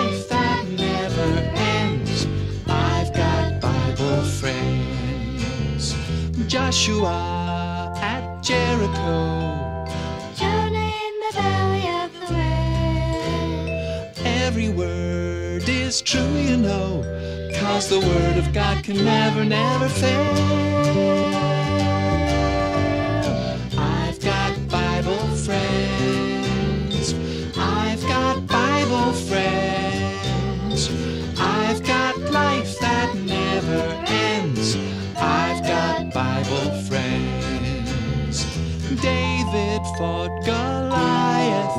life that never ends. I've got Bible friends. Joshua at Jericho. Jonah in the valley of the Red. Every word is true, you know, cause the word of God can never, never fail. David fought Goliath.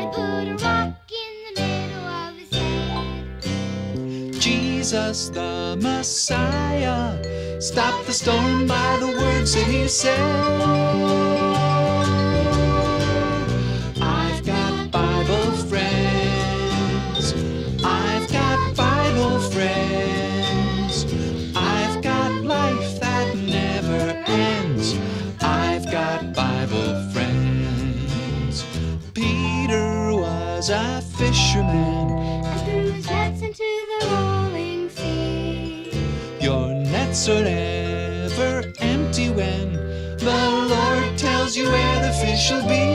And put a rock in the middle of his head. Jesus the Messiah stopped the storm by the words that he said. Peter was a fisherman. And threw his nets into the rolling sea. Your nets are never empty when the Lord tells you where the fish will be.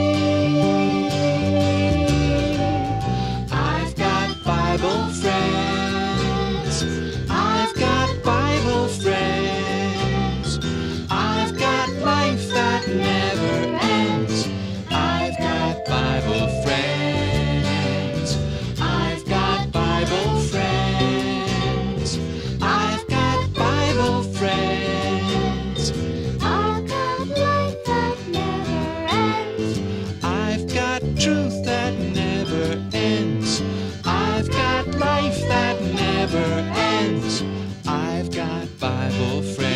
got Bible friends.